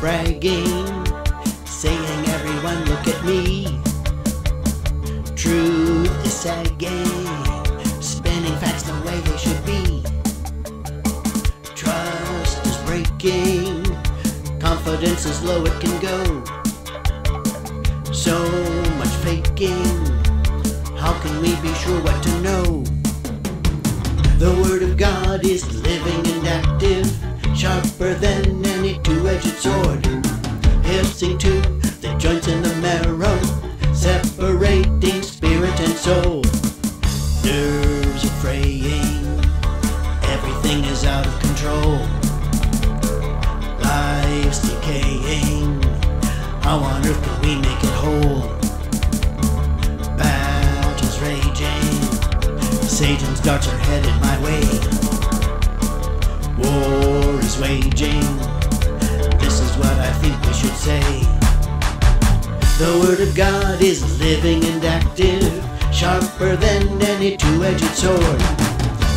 Bragging, saying everyone look at me. Truth is sagging, spinning facts the way they should be. Trust is breaking, confidence is low it can go. So much faking, how can we be sure what to know? The Word of God is living and active, sharper than fraying, everything is out of control. Life's decaying, how on earth can we make it whole? Battles raging, Satan's darts are headed my way. War is waging. This is what I think we should say. The Word of God is living and active, sharper than any two edged sword,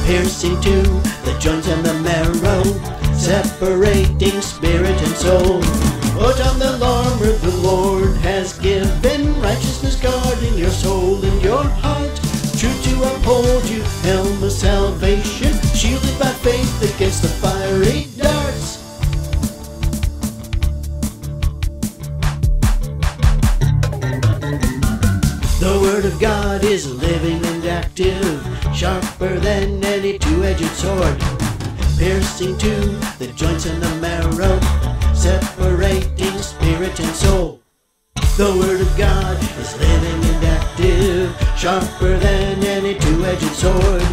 piercing to the joints and the marrow, separating spirit and soul. Put on the armor the Lord has given, righteousness guarding your soul and your heart. True to uphold you, helm of salvation, shielded by faith against the fiery darts. The Word of God is living and active, sharper than any two-edged sword, piercing to the joints and the marrow, separating spirit and soul. The Word of God is living and active, sharper than any two-edged sword,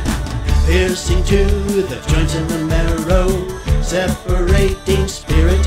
piercing to the joints and the marrow, separating spirit